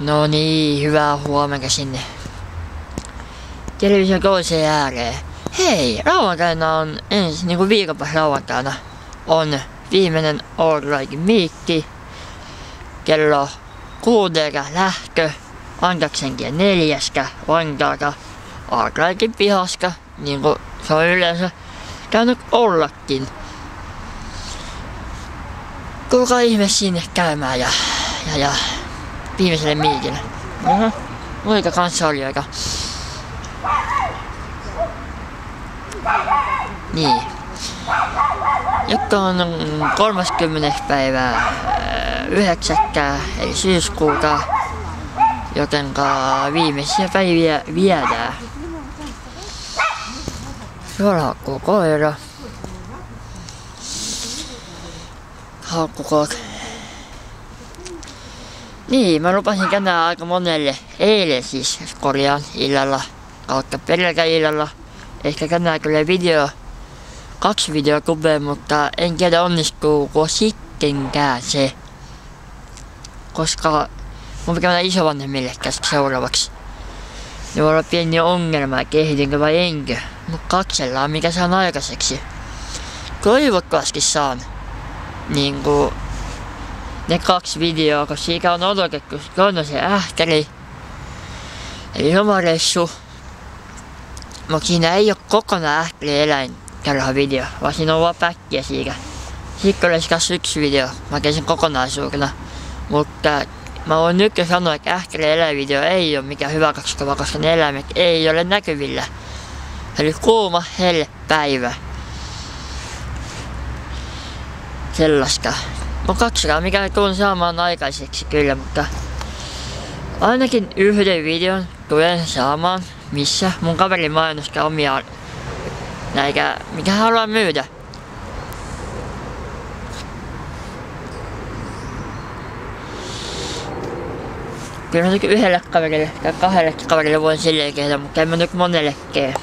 No niin, hyvää huomenta sinne. Television toiseen ääreen. Hei, lauantaina on ensi, niinku viikonpäivä lauantaina on viimeinen All Miikki. Kello kuudelta lähtö. Antaksenkin neljästä Vantaalta All pihaska, niinku se on yleensä käynyt ollakin. Tulkaa ihme sinne käymään ja, ja, ja viimeiselle miikille. Uh-huh. Muita kanssaolijoita. Niin. Nyt on 30. päivää 9. eli syyskuuta, jotenka viimeisiä päiviä viedään. Tuolla haukkuu koira. Haukkukoot. Niin, mä lupasin tänään aika monelle, eilen siis korjaan illalla, kautta perjantai illalla. Ehkä tänään kyllä video, kaksi videoa tulee, mutta en tiedä onnistuuko sittenkään se. Koska mun pitää mennä isovanhemmille käsi seuraavaksi. Ne voi olla pieni ongelma, kehitynkö vai enkö. Mut katsellaan mikä saan aikaiseksi. Toivottavasti saan niinku ne kaksi videoa, koska siitä on odotettu. Toinen se ähkäri, eli lomareissu. Mutta siinä ei ole kokonaan eläintarha video, vaan siinä on vaan päkkiä siitä. Sitten olisi kanssa yksi video, mä tein sen kokonaisuutena. Mutta mä voin nyt jo sanoa, että ähkäri eläinvideo ei ole mikään hyvä kaksikova, koska ne eläimet ei ole näkyvillä. Eli kuuma, helle päivä. Sellaista. Katsotaan mikä tuun saamaan aikaiseksi kyllä, mutta ainakin yhden videon tulen saamaan, missä mun kaveri mainostaa omia näitä, mikä haluaa myydä. Kyllä mä yhdelle kaverille tai kahdelle kaverille voin silleen tehdä, mutta en mä nyt monellekään.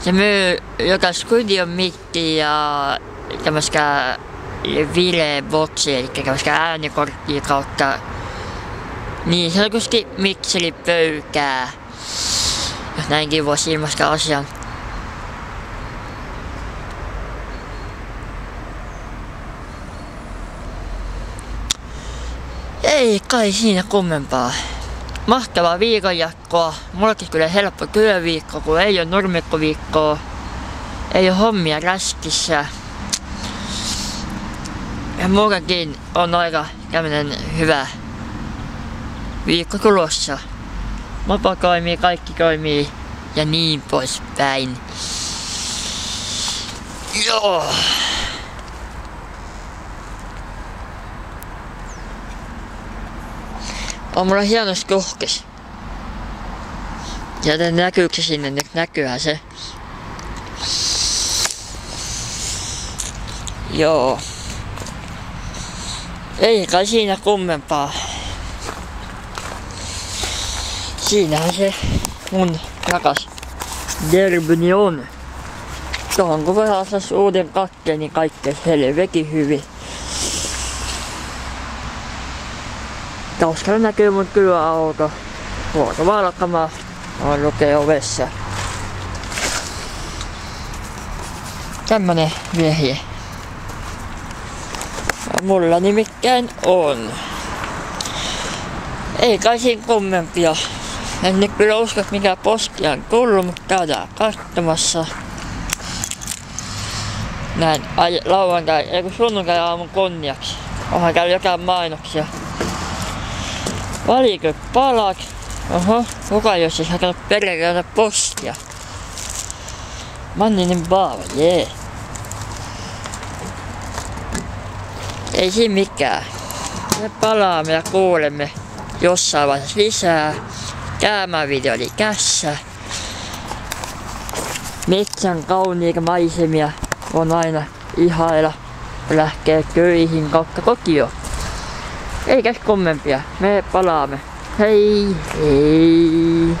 Se myy joka studion mikki ja tämmöistä Vile-boksi, eli tämmöistä äänikorttia kautta niin sanotusti mikseripöykää. Jos näinkin voisi ilmaista asian. Ei kai siinä kummempaa. Mahtavaa viikonjatkoa. Mullakin kyllä helppo työviikko, kun ei ole nurmikkoviikkoa. Ei ole hommia rästissä. Ja muutenkin on aika tämmönen hyvä viikko tulossa. Mopo toimii, kaikki toimii ja niin poispäin. Joo. On mulla hieno skuhkis. Joten näkyykö sinne nyt? Näkyyhän se. Joo. Ei kai siinä kummempaa. Siinähän se mun rakas derbyni on. Tuohon kun vähän saas uuden kakkeen, niin kaikkea helvetin hyvin. Tauskalla näkyy mun työauto. Huolto valkama on lukee ovessa. Tämmönen vehje. Mulla nimittäin on. Ei kai siinä kummempia. En nyt kyllä usko, että mikä posti on tullut, mutta käydään katsomassa. Näin ai, lauantai, ei kun sunnuntai aamun konjaksi. Onhan käynyt jotain mainoksia. Valikö palak? Oho, kuka jos siis hakenut perjantaina postia? Manninen baava, jee. Yeah. Ei siinä mikään. Me palaamme ja kuulemme jossain vaiheessa lisää. Tämä video oli kässä. Metsän kauniita maisemia on aina ihailla lähtee köihin kautta kokio. Eikä kummempia. Me palaamme. Hei hei.